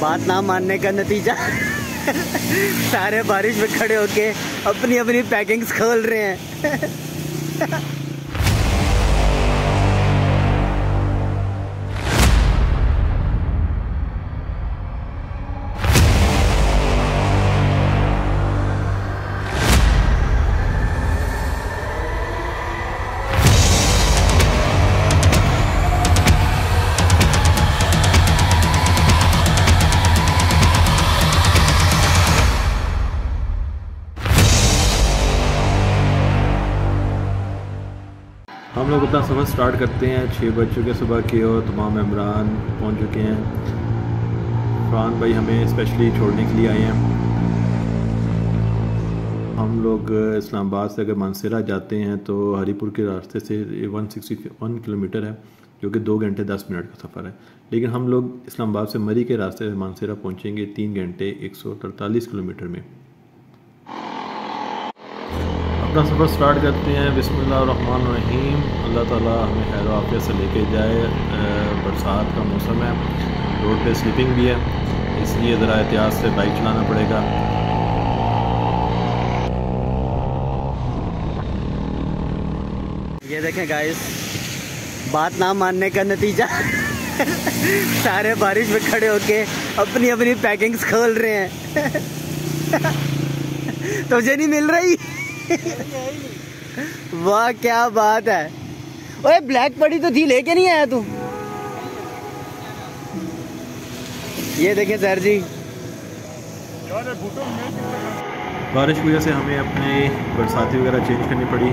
بات نہ ماننے کا نتیجہ سارے بارش میں کھڑے ہو کے اپنی اپنی پیکنگز کھول رہے ہیں۔ ہم لوگ اپنا سفر سٹارٹ کرتے ہیں، چھ بج چکے صبح کے اور تمام ممبران پہنچ چکے ہیں۔ فرحان بھائی ہمیں اسپیشلی چھوڑنے کے لیے آئے ہیں۔ ہم لوگ اسلام آباد سے اگر مانسیرا جاتے ہیں تو ہری پور کے راستے سے one sixty one kilometre ہے، جو کہ دو گھنٹے دس منٹ کا سفر ہے۔ لیکن ہم لوگ اسلام آباد سے مری کے راستے سے مانسیرا پہنچیں گے تین گھنٹے ایک سو ترتالیس کلو میٹر میں۔ اپنا سفر سٹارٹ کرتے ہیں۔ بسم اللہ الرحمن الرحیم۔ اللہ تعالیٰ ہمیں خیر و عافیت سے لے کے جائے۔ برسات کا موسم ہے۔ روڈ پہ سلیپنگ بھی ہے۔ اس لیے ذرا احتیاط سے بائک چلانا پڑے گا۔ یہ دیکھیں گائز بات نہ ماننے کا نتیجہ۔ سارے بارش میں کھڑے ہو کے اپنی اپنی پیکنگز کھول رہے ہیں۔ تجھے نہیں مل رہی۔ واہ، کیا بات ہے۔ اوے بلیک پڑی تو تھی، لے کے نہیں آیا تو؟ یہ دیکھیں سر جی۔ بارش کی وجہ سے ہمیں اپنے برساتی وغیرہ چینج کرنی پڑی۔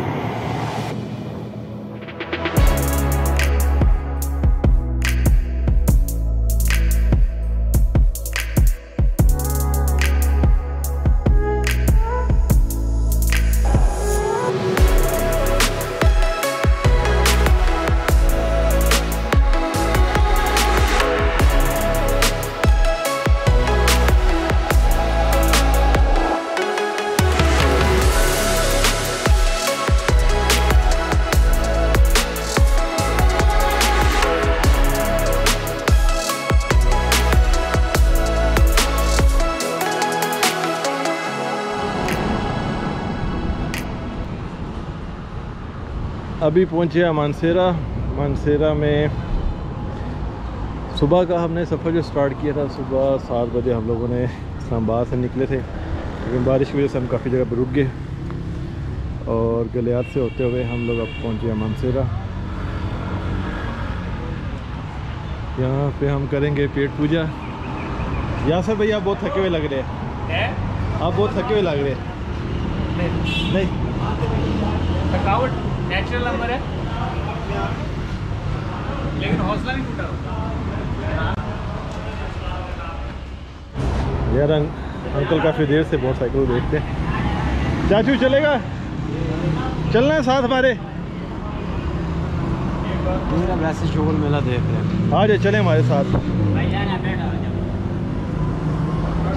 ابھی پہنچے ہیں مانسیرا۔ مانسیرا میں صبح کا ہم نے سفر جو سٹارٹ کیا تھا صبح سات بجے ہم لوگوں نے اسلام آباد سے نکلے تھے۔ لیکن بارش کی وجہ سے ہم کافی جگہ پہ رک گئے۔ اور گلیات سے ہوتے ہوئے ہم لوگ اب پہنچے ہیں مانسیرا۔ یہاں پہ ہم کریں گے پیٹ پوجا۔ یاسر بھائی آپ بہت تھکے ہوئے لگ رہے ہیں۔ آپ بہت تھکے ہوئے لگ رہے ہیں۔ نہیں۔ تھکاوٹ؟ نیچرل نمبر ہے لیکن حوصلہ نہیں ٹوٹا یار انکل کافی دیر سے موٹر سائیکل دیکھتے ہیں چاچو چلے گا چلنا ہے ساتھ ہمارے ویسے شغل میلہ دیکھ رہے ہیں آ جائے چلیں ہمارے ساتھ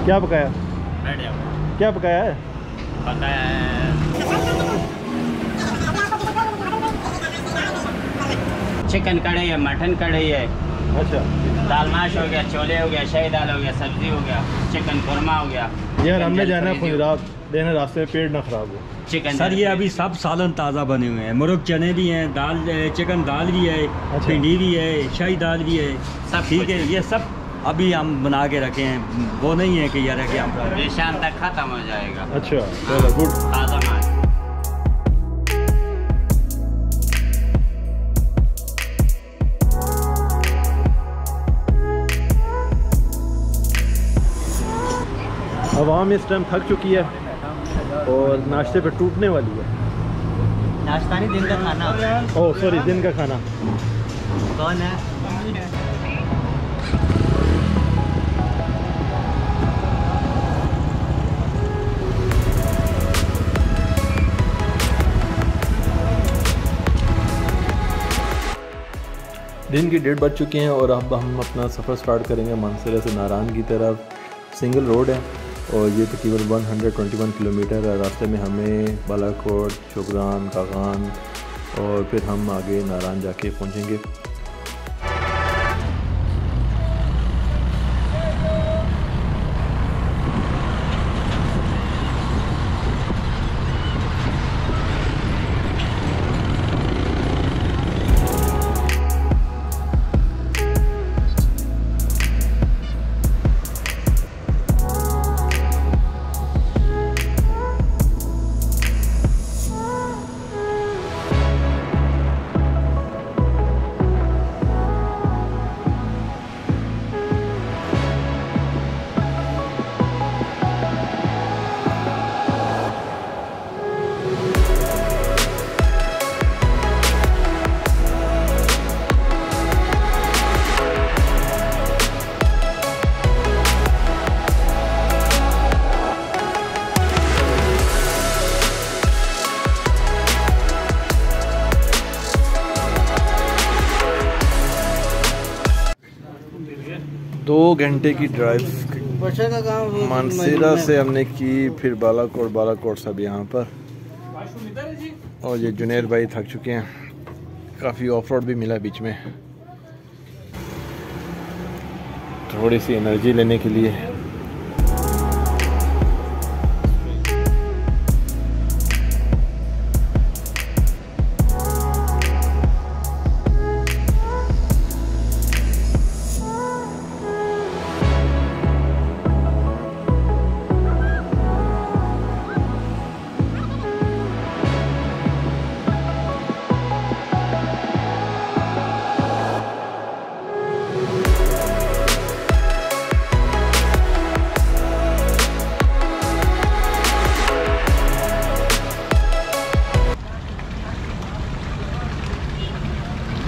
کیا پکایا کیا پکایا ہے بتایا ہے چکن کڑھائی ہے مٹن کڑھائی ہے اچھا دال ماش ہو گیا چھولے ہو گیا شاہی دال ہو گیا سبزی ہو گیا چکن قورمہ ہو گیا یار ہم نے جانا ہے خجرات راستے میں پیٹ نہ خراب ہو چکن سر یہ۔ ابھی سب سالن تازہ بنے ہوئے ہیں مرغ چنے بھی ہیں دال چکن دال بھی ہے۔ بھنڈی بھی ہے شاہی دال بھی ہے سب ٹھیک ہے۔ یہ سب ابھی ہم بنا کے رکھے ہیں وہ نہیں ہے کہ یار ہے کہ ہم یہ شام تک ختم ہو جائے گا اچھا گڈ تازہ مال عوام اس ٹائم تھک چکی ہے اور ناشتے پہ ٹوٹنے والی ہے۔ ناشتہ نہیں دن کا کھانا۔ او سوری دن کا کھانا۔ کون ہے؟ دن کی ڈیڑھ بج چکے ہیں اور اب ہم اپنا سفر سٹارٹ کریں گے مانسیرہ سے ناران کی طرف۔ سنگل روڈ ہے۔ اور یہ تقریباً one hundred twenty one kilometre ہے۔ راستے میں ہمیں بالا کوٹ شکران کاغان اور پھر ہم آگے ناران جا کے پہنچیں گے۔ دو گھنٹے کی ڈرائیو مانسیرا سے ہم نے کی، پھر بالا کوٹ بالا کوٹ سب یہاں پر۔ اور یہ جنید بھائی تھک چکے ہیں۔ کافی آف روڈ بھی ملا بیچ میں۔ تھوڑی سی انرجی لینے کے لیے۔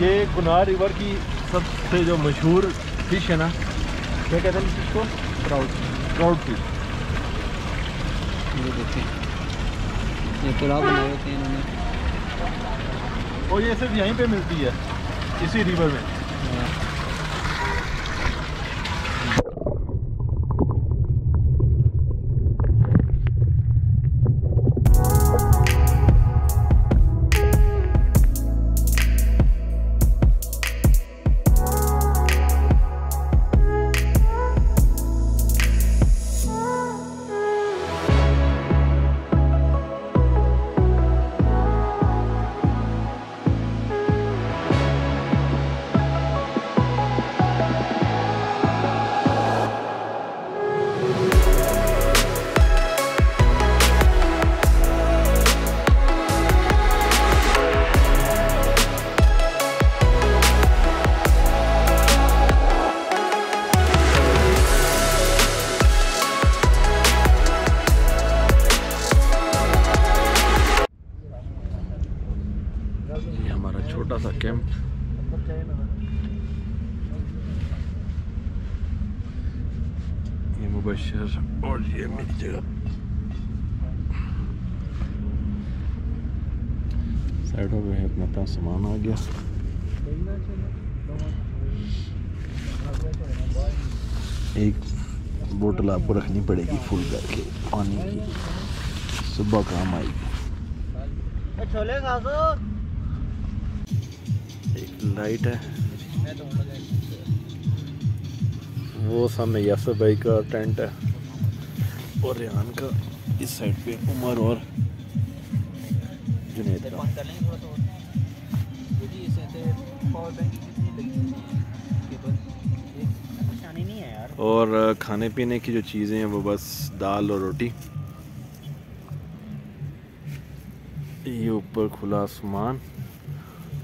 یہ گناہ ریور کی سب سے جو مشہور فش ہے نا، کیا کہتے ہیں فش کو؟ ٹراؤٹ ٹراؤٹ فش اور یہ صرف یہیں پہ ملتی ہے، اسی ریور میں۔ ہاں۔ یہ ہمارا چھوٹا سا کیمپ۔ یہ مبشر اور یہ میری جگہ۔ سائڈ ہو گئے، اپنا اپنا سامان آ گیا۔ ایک بوٹل آپ کو رکھنی پڑے گی فل کر کے، پانی کی۔ صبح کام آئے گی۔ لائٹ ہے۔ وہ سامنے یاسر بھائی کا ٹینٹ ہے۔ اور ریحان کا اس سائڈ پہ عمر اور جنید کا۔ اور کھانے پینے کی جو چیزیں ہیں وہ بس دال اور روٹی۔ یہ اوپر کھلا آسمان۔